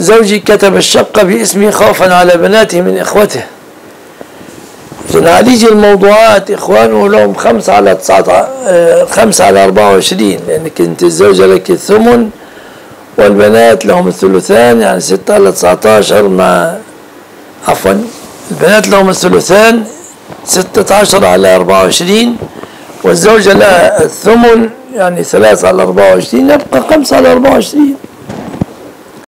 زوجي كتب الشقة باسمي خوفا على بناته من إخوته. هذه الموضوعات إخوانه لهم خمسة على تسعة آه، خمسة على أربعة وعشرين لأنك أنت الزوجة لك الثمن والبنات لهم الثلثان يعني ستة على تسعة عشر مع عفوا البنات لهم الثلثان ستة عشر على أربعة وعشرين والزوجة لها الثمن يعني ثلاثة على أربعة وعشرين يبقى خمسة على أربعة وعشرين.